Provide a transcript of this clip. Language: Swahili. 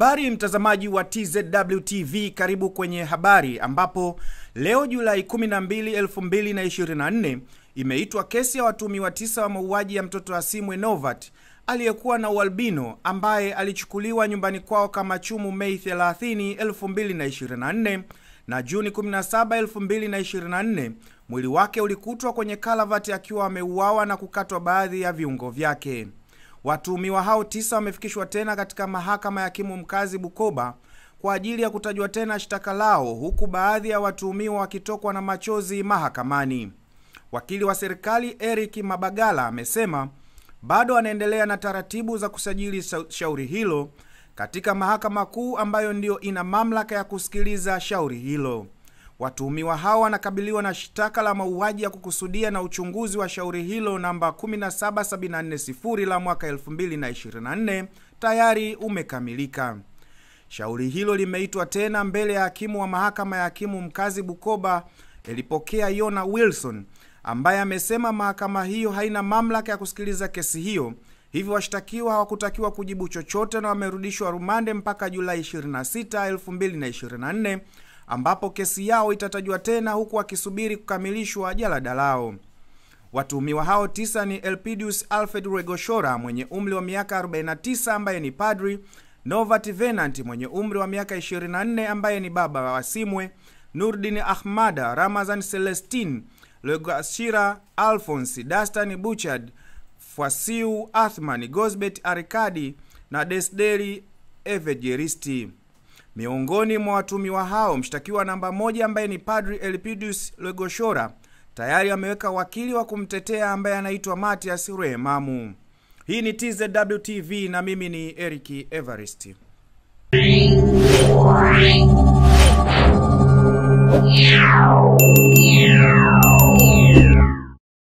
Habari mtazamaji wa TZW TV, karibu kwenye habari ambapo leo Julai 12, 2024 imeitwa kesi ya watuhumiwa tisa wa mauaji ya mtoto Asimwe Novat aliyekuwa na ualbino ambaye alichukuliwa nyumbani kwao kama chumu Mei 30, 2024 na Juni 17, 2024 mwili wake ulikutwa kwenye kalavati akiwa ameuawa na kukatwa baadhi ya viungo vyake. Watuhumiwa hao tisa wamefikishwa tena katika mahakama ya hakimu mkazi Bukoba kwa ajili ya kutajwa tena shtaka lao, huku baadhi ya watuhumiwa wakitokwa na machozi mahakamani. Wakili wa serikali Eric Mabagala amesema bado anaendelea na taratibu za kusajili shauri hilo katika mahakama kuu ambayo ndiyo ina mamlaka ya kusikiliza shauri hilo. Watuhumiwa hao wanakabiliwa na shtaka la mauaji ya kukusudia na uchunguzi wa shauri hilo namba 17740 la mwaka 2024 tayari umekamilika. Shauri hilo limeitwa tena mbele ya hakimu wa mahakama ya hakimu mkazi Bukoba ilipokea Yona Wilson ambaye amesema mahakama hiyo haina mamlaka ya kusikiliza kesi hiyo, hivyo washtakiwa hawakutakiwa kujibu chochote na wamerudishwa rumande mpaka Julai 26, 2024 ambapo kesi yao itatajwa tena huku wakisubiri kukamilishwa jalada lao. Watuhumiwa hao tisa ni Elpidius Alfred Regoshora mwenye umri wa miaka 49 ambaye ni padri, Novat Venant mwenye umri wa miaka 24 ambaye ni baba wa Wasimwe, Nurdin Ahmada, Ramazan Celestin, Legashira Alphonse, Dastan Buchard, Fwasiu Athman, Gosbet Arikadi na Desderi Evejeristi. Miongoni mwa watumiwa hao, mshtakiwa namba moja ambaye ni Padri Elpidius Legoshora tayari ameweka wakili wa kumtetea ambaye anaitwa Matias Rehemamu. Hii ni tzwtv na mimi ni Eric Everest. Yeah.